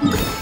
you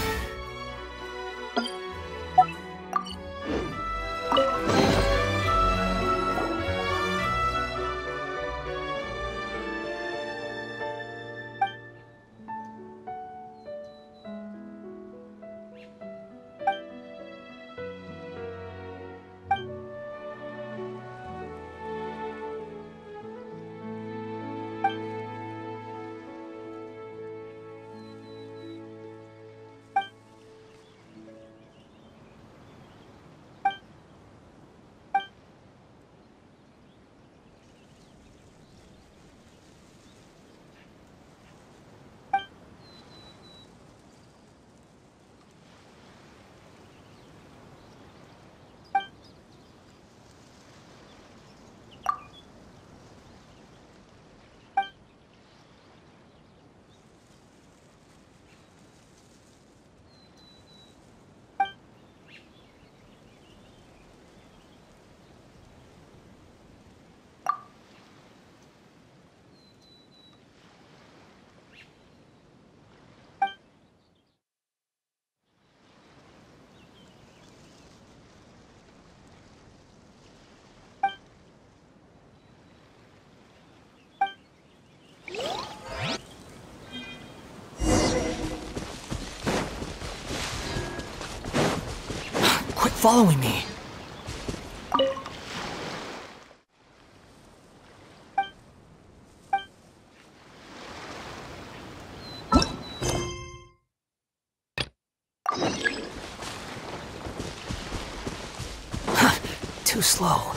following me. Huh, Too slow.